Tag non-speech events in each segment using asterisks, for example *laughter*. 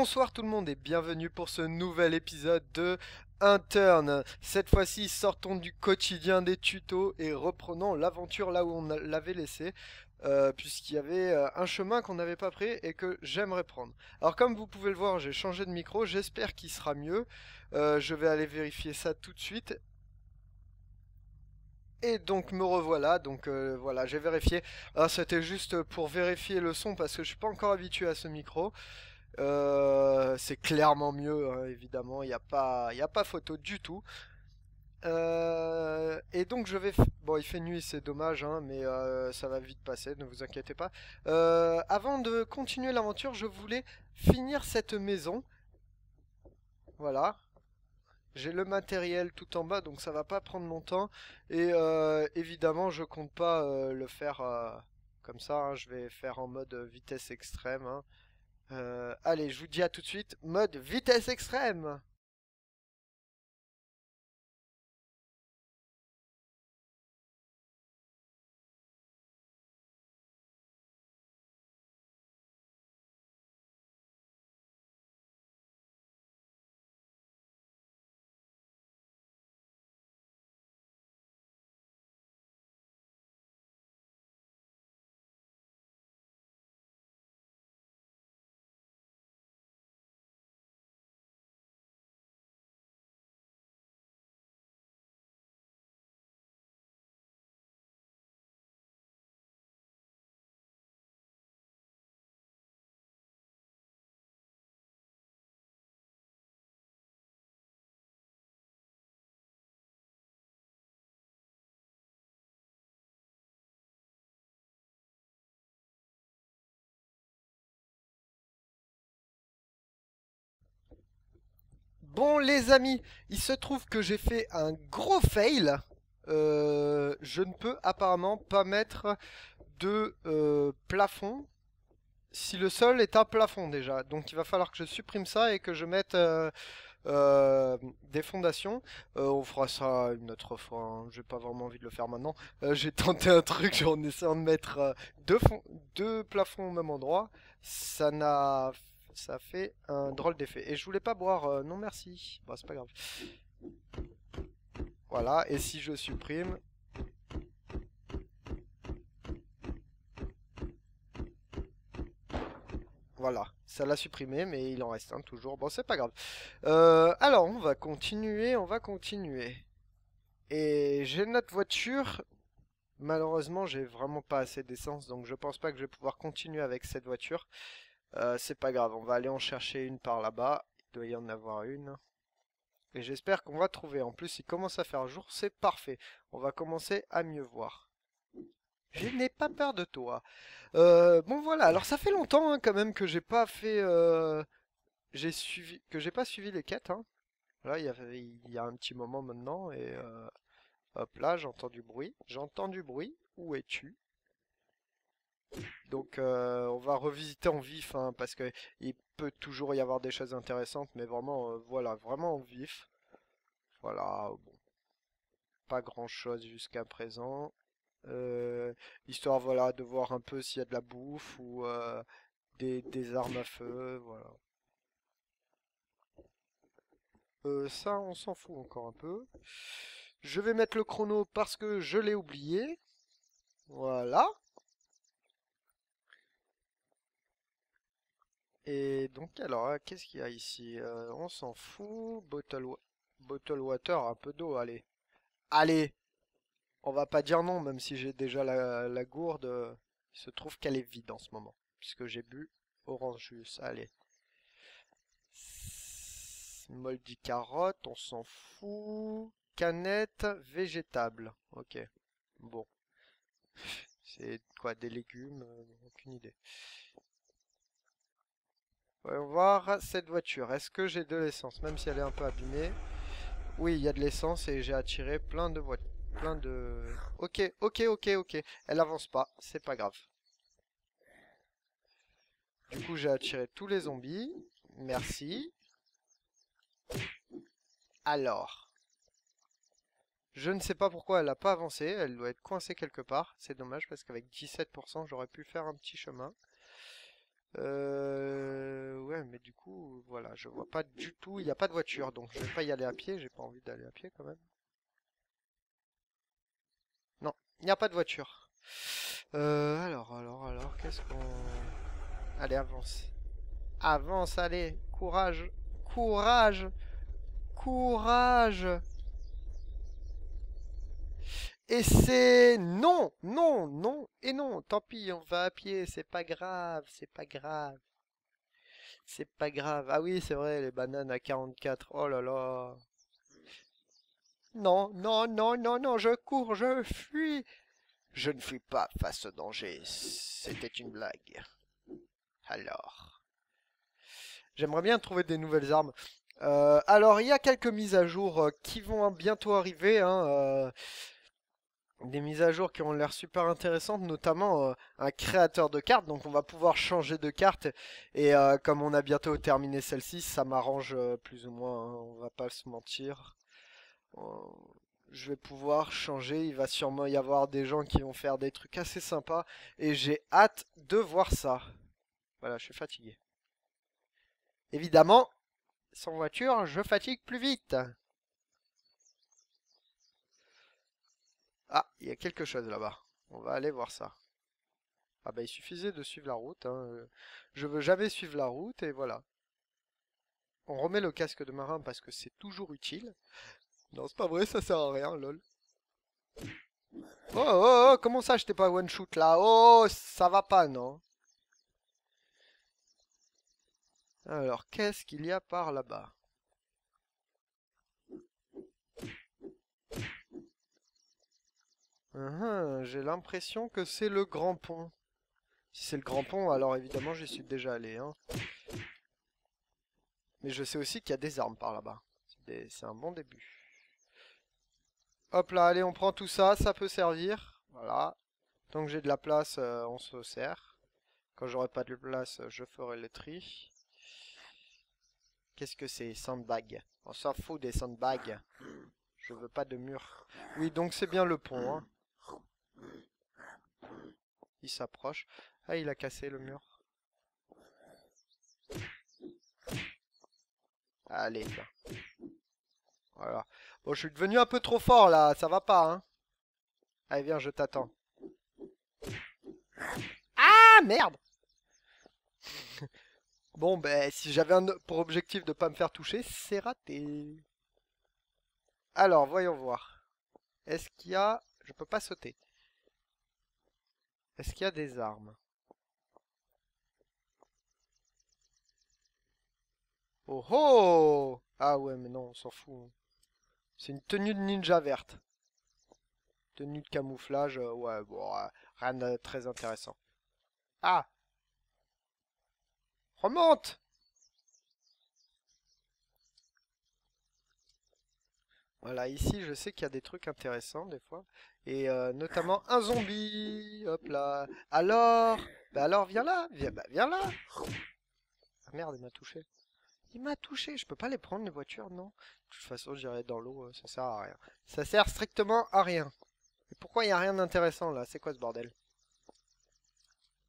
Bonsoir tout le monde et bienvenue pour ce nouvel épisode de Interne. Cette fois-ci, sortons du quotidien des tutos et reprenons l'aventure là où on l'avait laissé. Euh, puisqu'il y avait euh, un chemin qu'on n'avait pas pris et que j'aimerais prendre. Alors comme vous pouvez le voir, j'ai changé de micro, j'espère qu'il sera mieux. Euh, je vais aller vérifier ça tout de suite. Et donc me revoilà, donc voilà, j'ai vérifié. Ah, c'était juste pour vérifier le son parce que je suis pas encore habitué à ce micro. Euh, c'est clairement mieux, hein, évidemment, il n'y a, pas, a pas photo du tout. Euh, et donc je vais... Bon, il fait nuit, c'est dommage, hein, mais euh, ça va vite passer, ne vous inquiétez pas. avant de continuer l'aventure, je voulais finir cette maison. Voilà. J'ai le matériel tout en bas, donc ça va pas prendre longtemps. Et évidemment, je compte pas le faire comme ça. Hein. je vais faire en mode vitesse extrême. Allez, je vous dis à tout de suite, mode vitesse extrême Bon les amis, il se trouve que j'ai fait un gros fail. Euh, je ne peux apparemment pas mettre de euh, plafond si le sol est un plafond déjà. Donc il va falloir que je supprime ça et que je mette euh, des fondations. on fera ça une autre fois, hein. j'ai pas vraiment envie de le faire maintenant. *laughs* j'ai tenté un truc en essayant de mettre deux, deux plafonds au même endroit. Ça n'a ça fait un drôle d'effet. Et je voulais pas boire, euh, non merci. Bon, c'est pas grave. Voilà, et si je supprime... Voilà, ça l'a supprimé, mais il en reste un toujours. Bon, c'est pas grave. Euh, alors, on va continuer, on va continuer. Et j'ai notre voiture. Malheureusement, j'ai vraiment pas assez d'essence, donc je pense pas que je vais pouvoir continuer avec cette voiture. Euh, c'est pas grave, on va aller en chercher une par là-bas. Il doit y en avoir une. Et j'espère qu'on va trouver. En plus, il commence à faire jour, c'est parfait. On va commencer à mieux voir. Je n'ai pas peur de toi. Euh, bon voilà, alors ça fait longtemps hein, quand même que j'ai pas fait... Euh, j'ai suivi... que j'ai pas suivi les quêtes. Hein. Là, il y, a, il y a un petit moment maintenant et... hop là, j'entends du bruit. J'entends du bruit. Où es-tu? Donc euh, on va revisiter en vif hein, parce que il peut toujours y avoir des choses intéressantes, mais vraiment euh, voilà, vraiment en vif. Voilà, bon. Pas grand chose jusqu'à présent. Euh, histoire voilà de voir un peu s'il y a de la bouffe ou des, des, armes à feu, voilà. ça on s'en fout encore un peu. Je vais mettre le chrono parce que je l'ai oublié. Voilà. Et donc alors, euh, qu'est-ce qu'il y a ici euh, On s'en fout. Bottle, water, un peu d'eau, allez. Allez On va pas dire non, même si j'ai déjà la, gourde. Il se trouve qu'elle est vide en ce moment. Puisque j'ai bu orange jus. Allez. Moldy carotte, on s'en fout. Canette végétable. Ok. Bon. *laughs* C'est quoi Des légumes euh, Aucune idée. On va voir cette voiture. Est-ce que j'ai de l'essence? Même si elle est un peu abîmée. Oui, il y a de l'essence et j'ai attiré plein de voitures. Plein de... Ok, ok, ok, ok. Elle avance pas. C'est pas grave. Du coup, j'ai attiré tous les zombies. Merci. Alors. Je ne sais pas pourquoi elle n'a pas avancé. Elle doit être coincée quelque part. C'est dommage parce qu'avec 17%, j'aurais pu faire un petit chemin. Euh, ouais, mais du coup, voilà, je vois pas du tout, il n'y a pas de voiture, donc je vais pas y aller à pied, j'ai pas envie d'aller à pied quand même. Non, il n'y a pas de voiture. Euh, alors, alors, alors, qu'est-ce qu'on... Allez, avance. Avance, allez, courage, courage, courage. Et c'est non, non, non, et non, tant pis, on va à pied, c'est pas grave, c'est pas grave. C'est pas grave. Ah oui, c'est vrai, les bananes à 44. Oh là là. Non, non, non, non, non, je cours, je fuis. Je ne fuis pas face au danger. C'était une blague. Alors. J'aimerais bien trouver des nouvelles armes. Euh, alors, il y a quelques mises à jour euh, qui vont bientôt arriver. Hein, euh, des mises à jour qui ont l'air super intéressantes, notamment un créateur de cartes. Donc, on va pouvoir changer de carte. Et comme on a bientôt terminé celle-ci, ça m'arrange plus ou moins. Hein, on va pas se mentir. je vais pouvoir changer. Il va sûrement y avoir des gens qui vont faire des trucs assez sympas. Et j'ai hâte de voir ça. Voilà, je suis fatigué. Évidemment, sans voiture, je fatigue plus vite. Ah, il y a quelque chose là-bas. On va aller voir ça. Ah bah il suffisait de suivre la route. Hein. Je veux jamais suivre la route et voilà. On remet le casque de marin parce que c'est toujours utile. Non, c'est pas vrai, ça sert à rien, lol. Oh, oh, oh, comment ça, je t'ai pas one shoot là? Oh, ça va pas, non? Alors, qu'est-ce qu'il y a par là-bas? Uh-huh, J'ai l'impression que c'est le grand pont. Si c'est le grand pont, alors évidemment j'y suis déjà allé. Hein. Mais je sais aussi qu'il y a des armes par là-bas. C'est un bon début. Hop là, allez, on prend tout ça, ça peut servir. Voilà. Tant que j'ai de la place, euh, on se sert. Quand j'aurai pas de place, je ferai le tri. Qu'est-ce que c'est Sandbag? On s'en fout des sandbags. Je veux pas de mur. Oui, donc c'est bien le pont. Hein. Il s'approche. Ah, il a cassé le mur. Allez, Voilà. Bon, je suis devenu un peu trop fort, là. Ça va pas, hein. Allez, viens, je t'attends. Ah, merde *laughs* Bon, ben, si j'avais pour objectif de pas me faire toucher, c'est raté. Alors, voyons voir. Est-ce qu'il y a... Je peux pas sauter. Est-ce qu'il y a des armes? Oh oh Ah ouais, mais non, on s'en fout. C'est une tenue de ninja verte. Tenue de camouflage, euh, ouais, bon, euh, rien de très intéressant. Ah Remonte Voilà, ici, je sais qu'il y a des trucs intéressants, des fois. Et euh, notamment un zombie Hop là Alors? Bah alors, viens là Viens, bah, viens là Ah merde, il m'a touché. Il m'a touché, je peux pas les prendre, les voitures, non? De toute façon, j'irai dans l'eau, euh, ça sert à rien. Ça sert strictement à rien. Et pourquoi il n'y a rien d'intéressant, là? C'est quoi ce bordel?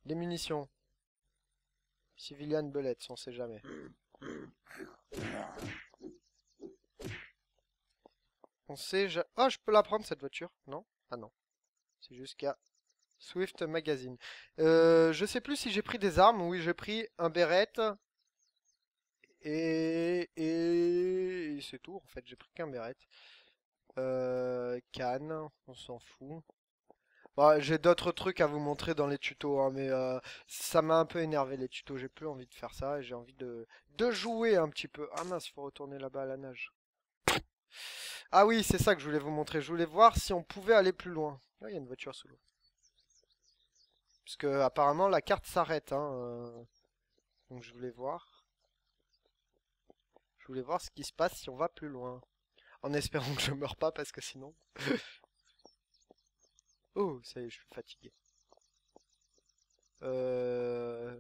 Des munitions. Civilian Bullets, on sait jamais. Oh, je peux la prendre cette voiture? Non? Ah non. C'est jusqu'à Swift Magazine. Euh, je sais plus si j'ai pris des armes. Oui, j'ai pris un Beretta. Et, et... c'est tout en fait. J'ai pris qu'un Beretta. Euh, canne, on s'en fout. Bah, j'ai d'autres trucs à vous montrer dans les tutos, hein, mais euh, ça m'a un peu énervé les tutos. J'ai plus envie de faire ça et j'ai envie de, de jouer un petit peu. Ah mince, faut retourner là-bas à la nage. Ah oui, c'est ça que je voulais vous montrer. Je voulais voir si on pouvait aller plus loin. Là, il y a une voiture sous l'eau. Parce que apparemment la carte s'arrête. Hein, euh. Donc je voulais voir. Je voulais voir ce qui se passe si on va plus loin. En espérant que je meurs pas parce que sinon... *laughs* Oh, ça y est, je suis fatigué. Euh...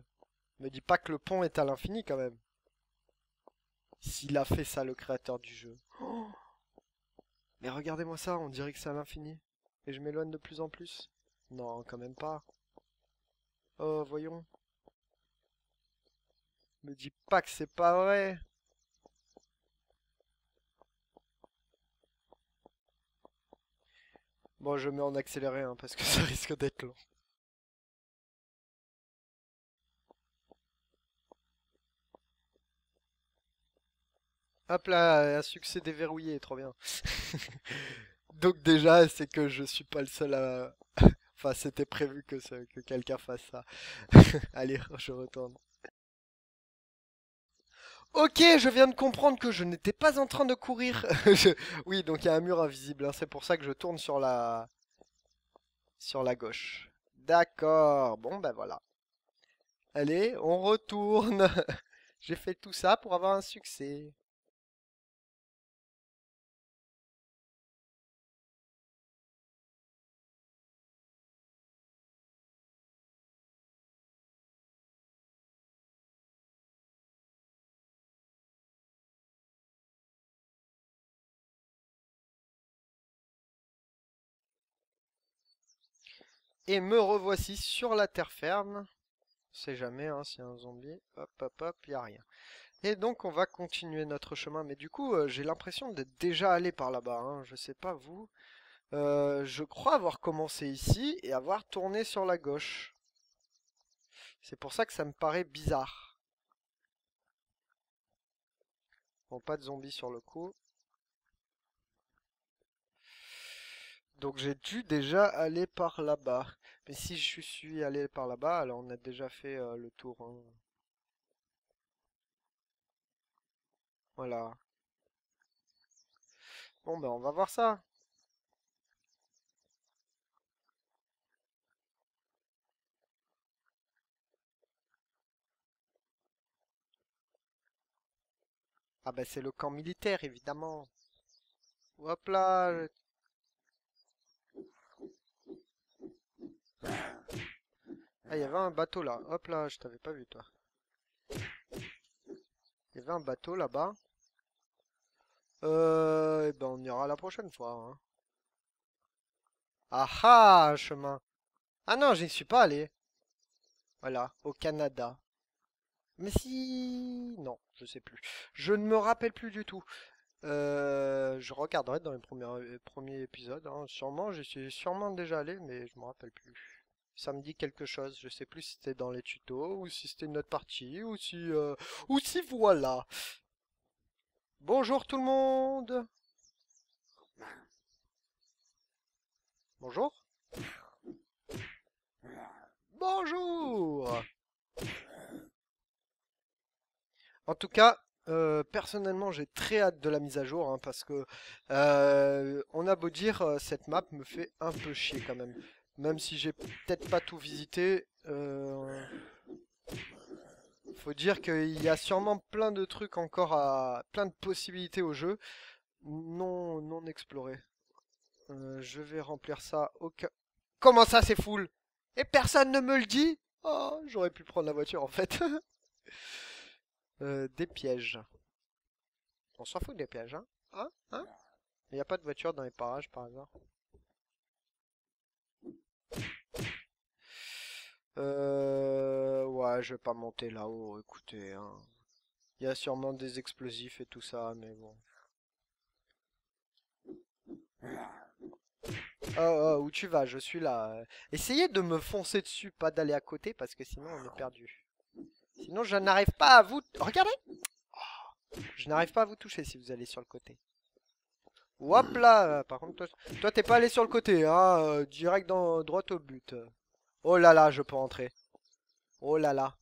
Me dis pas que le pont est à l'infini quand même. S'il a fait ça, le créateur du jeu. Mais regardez-moi ça, on dirait que c'est à l'infini. Et je m'éloigne de plus en plus. Non, quand même pas. Oh, voyons. Me dis pas que c'est pas vrai. Bon, je mets en accéléré hein, parce que *laughs* ça risque d'être long. Hop là, un succès déverrouillé, trop bien. *laughs* Donc déjà, c'est que je suis pas le seul à... *laughs* enfin, c'était prévu que, que quelqu'un fasse ça. *laughs* Allez, je retourne. Ok, je viens de comprendre que je n'étais pas en train de courir. Oui, donc il y a un mur invisible, hein. c'est pour ça que je tourne sur la... Sur la gauche. D'accord, bon ben voilà. Allez, on retourne. J'ai fait tout ça pour avoir un succès. Et me revoici sur la terre ferme. C'est jamais, hein, s'il y a un zombie. Hop, hop, hop, il a rien. Et donc, on va continuer notre chemin. Mais du coup, euh, j'ai l'impression d'être déjà allé par là-bas. Hein. Je sais pas vous. Euh, je crois avoir commencé ici et avoir tourné sur la gauche. C'est pour ça que ça me paraît bizarre. Bon, pas de zombies sur le coup. Donc j'ai dû déjà aller par là-bas. Mais si je suis allé par là-bas, alors on a déjà fait euh, le tour. Hein. Voilà. Bon ben on va voir ça. Ah ben c'est le camp militaire évidemment. Hop là, Ah, il y avait un bateau là. Hop là, je t'avais pas vu toi. Il y avait un bateau là-bas. Euh, eh ben on ira la prochaine fois. Hein. Ah ah, chemin. Ah non, j'y suis pas allé. Voilà, au Canada. Mais si... Non, je sais plus. Je ne me rappelle plus du tout. Euh, je regarderai dans les premiers, euh, premiers épisodes. Hein. Sûrement, j'y suis sûrement déjà allé, mais je me rappelle plus ça me dit quelque chose. Je sais plus si c'était dans les tutos, ou si c'était une autre partie, ou si... Euh, ou si voilà. Bonjour tout le monde Bonjour Bonjour En tout cas, euh, personnellement, j'ai très hâte de la mise à jour, hein, parce que euh, on a beau dire, cette map me fait un peu chier quand même. Même si j'ai peut-être pas tout visité, euh, faut dire qu'il y a sûrement plein de trucs encore à... plein de possibilités au jeu non, non explorées. Euh, je vais remplir ça au cas... Comment ça c'est full? Et personne ne me le dit? Oh, j'aurais pu prendre la voiture en fait. *laughs* Euh, des pièges. On s'en fout des pièges, hein? Hein? Hein? Il n'y a pas de voiture dans les parages par hasard? Euh, ouais, je vais pas monter là-haut, écoutez. Hein. Il y a sûrement des explosifs et tout ça, mais bon. Oh, oh, où tu vas? Je suis là. Essayez de me foncer dessus, pas d'aller à côté, parce que sinon on est perdu. Sinon je n'arrive pas à vous... Regardez Je n'arrive pas à vous toucher si vous allez sur le côté. Hop là Par contre, toi, t'es pas allé sur le côté, hein euh, Direct dans droite au but. Oh là là, je peux rentrer. Oh là là.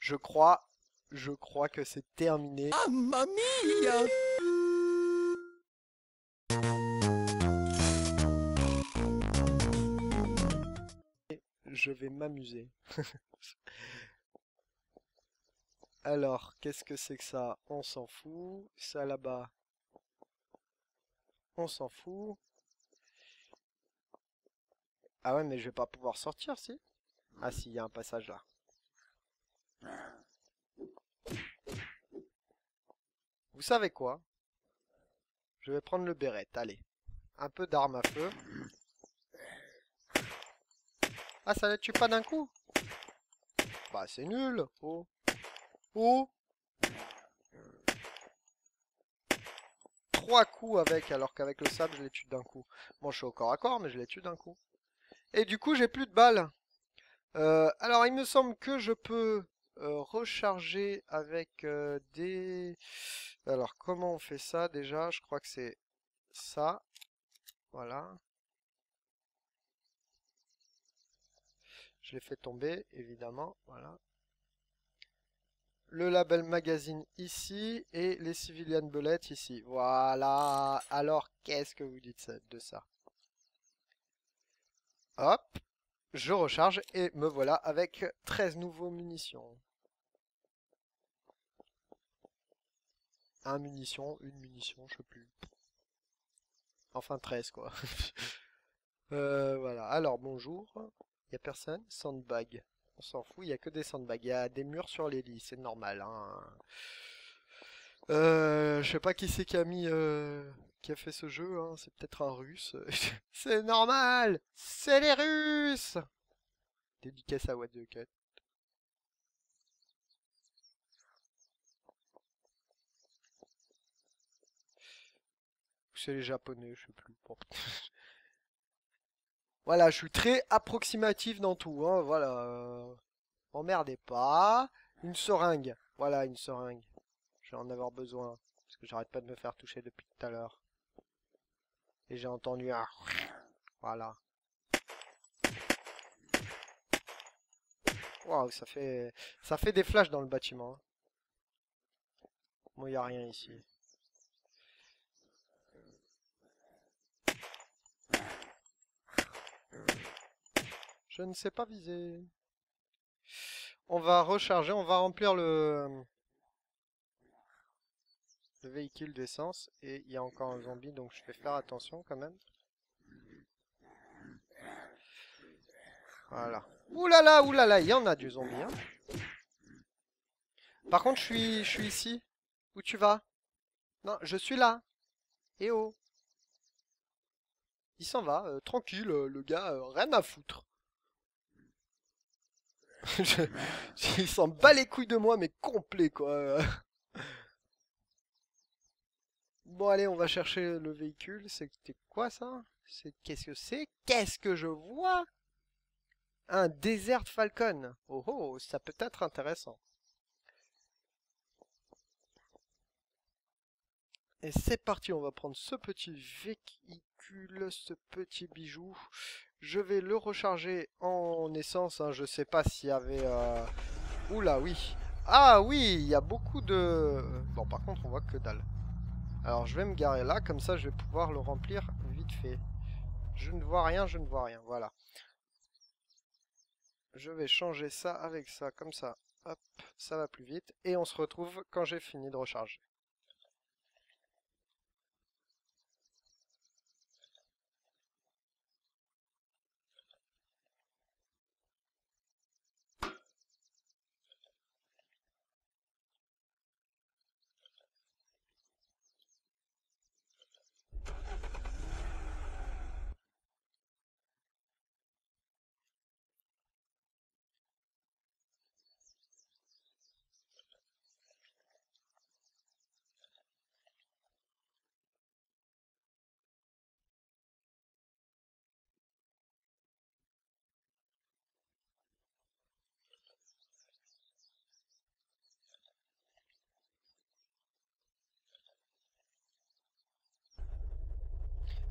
Je crois... Je crois que c'est terminé. Ah, mamie Je vais m'amuser. *laughs* Alors, qu'est-ce que c'est que ça? On s'en fout. Ça là-bas, on s'en fout. Ah ouais, mais je vais pas pouvoir sortir, si? Ah si, il y a un passage là. Vous savez quoi? Je vais prendre le béret, allez. Un peu d'arme à feu. Ah, ça ne tue pas d'un coup? Bah, c'est nul Oh Oh Trois coups avec, alors qu'avec le sable, je les d'un coup. Bon, je suis au corps à corps, mais je les tue d'un coup. Et du coup, j'ai plus de balles. Euh, alors, il me semble que je peux euh, recharger avec euh, des... Alors, comment on fait ça déjà? Je crois que c'est ça. Voilà. Je l'ai fait tomber, évidemment. Voilà. Le label magazine ici et les civilian bullets ici. Voilà. Alors, qu'est-ce que vous dites de ça? Hop. Je recharge et me voilà avec 13 nouveaux munitions. Un munition, une munition, je sais plus. Enfin 13 quoi. *laughs* euh, voilà. Alors bonjour. Y a personne? Sandbag. On s'en fout, il y a que des sandbags. Il y a des murs sur les lits, c'est normal. Hein. Euh, je sais pas qui c'est qui a mis, euh, qui a fait ce jeu. Hein. C'est peut-être un russe. *laughs* c'est normal. C'est les Russes. Dédicace à What the Cut. C'est les japonais, je sais plus. *laughs* Voilà, je suis très approximatif dans tout. Hein, voilà. Emmerdez pas. Une seringue. Voilà, une seringue. Je vais en avoir besoin. Parce que j'arrête pas de me faire toucher depuis tout à l'heure. Et j'ai entendu un... Voilà. Waouh, ça fait... Ça fait des flashs dans le bâtiment. Hein. Bon, il a rien ici. Je ne sais pas viser. On va recharger, on va remplir le, le véhicule d'essence. Et il y a encore un zombie, donc je vais faire attention quand même. Voilà. Oulala, oulala, il y en a du zombie. Hein. Par contre, je suis, je suis ici. Où tu vas? Non, je suis là. Eh oh. Il s'en va, euh, tranquille, euh, le gars, euh, rien à foutre. Il s'en bat les couilles de moi, mais complet, quoi. Bon, allez, on va chercher le véhicule. C'était quoi, ça? Qu'est-ce que c'est? Qu'est-ce que je vois? Un Desert Falcon. Oh, oh, ça peut être intéressant. Et c'est parti, on va prendre ce petit véhicule, ce petit bijou. Je vais le recharger en essence. Hein. Je sais pas s'il y avait... Euh... Oula, oui. Ah oui, il y a beaucoup de... Bon, par contre, on voit que dalle. Alors, je vais me garer là. Comme ça, je vais pouvoir le remplir vite fait. Je ne vois rien, je ne vois rien. Voilà. Je vais changer ça avec ça, comme ça. Hop, ça va plus vite. Et on se retrouve quand j'ai fini de recharger.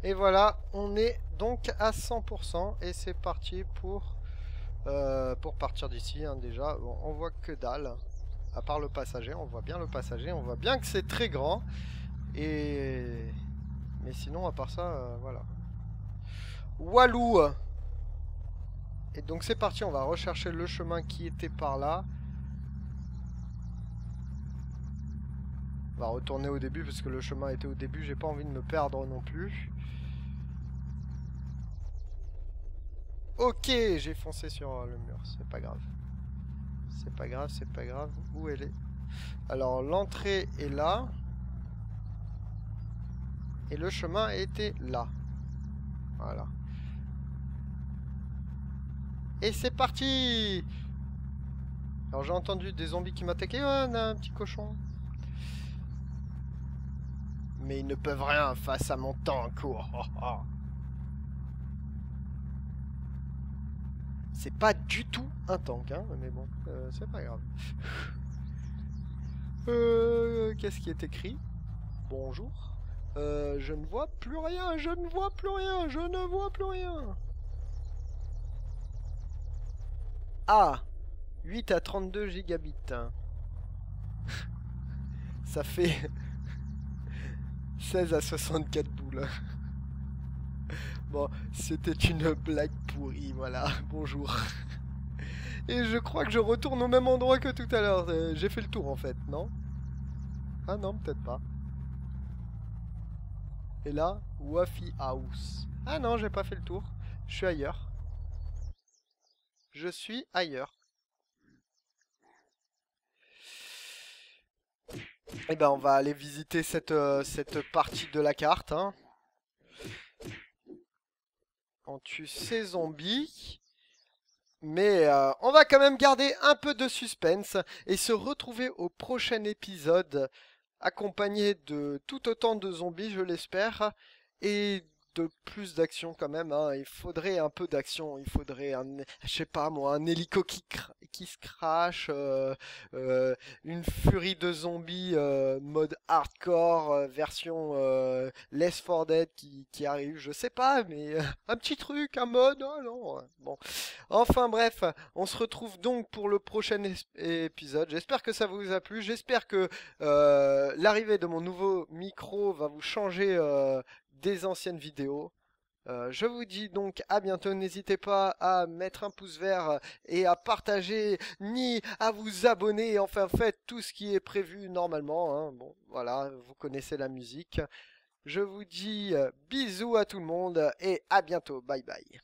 Et voilà, on est donc à 100% et c'est parti pour, euh, partir d'ici hein, déjà. on voit que dalle, à part le passager, on voit bien le passager, on voit bien que c'est très grand. Et... Mais sinon, à part ça, euh, voilà. Walou Et donc c'est parti, on va rechercher le chemin qui était par là. On va retourner au début parce que le chemin était au début, j'ai pas envie de me perdre non plus. Ok, j'ai foncé sur euh, le mur, c'est pas grave. C'est pas grave, c'est pas grave. Où elle est? Alors, l'entrée est là. Et le chemin était là. Voilà. Et c'est parti Alors j'ai entendu des zombies qui m'attaquaient. Oh, on a un petit cochon. Mais ils ne peuvent rien face à mon tank. Oh, oh. C'est pas du tout un tank, hein, mais bon, euh, c'est pas grave. Euh, Qu'est-ce qui est écrit? Bonjour. Euh, je ne vois plus rien, je ne vois plus rien, je ne vois plus rien. Ah 8 à 32 gigabits. *laughs* Ça fait 16 à 64 boules. *laughs* Bon, c'était une blague pourrie, voilà. Bonjour. Et je crois que je retourne au même endroit que tout à l'heure. Euh, j'ai fait le tour en fait, non? Ah non, peut-être pas. Et là, Wafi House. Ah non, j'ai pas fait le tour. Je suis ailleurs. Je suis ailleurs. Eh ben, on va aller visiter cette, euh, partie de la carte. Hein. On tue ces zombies. Mais euh, on va quand même garder un peu de suspense et se retrouver au prochain épisode accompagné de tout autant de zombies, je l'espère, et de plus d'action quand même. Hein. Il faudrait un peu d'action. Il faudrait un, je sais pas moi, un hélico qui, qui se crache, euh, euh, une furie de zombies euh, mode hardcore version Less 4 Dead qui, qui, arrive. Je sais pas, mais un petit truc, un mode. Oh non. Bon. Enfin bref, on se retrouve donc pour le prochain épisode. J'espère que ça vous a plu. J'espère que l'arrivée de mon nouveau micro va vous changer anciennes vidéos. Euh, je vous dis donc à bientôt. N'hésitez pas à mettre un pouce vert et à partager, ni à vous abonner. Enfin, faites tout ce qui est prévu normalement. Hein. Bon, voilà, vous connaissez la musique. Je vous dis euh, bisous à tout le monde et à bientôt. Bye bye.